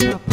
Yeah.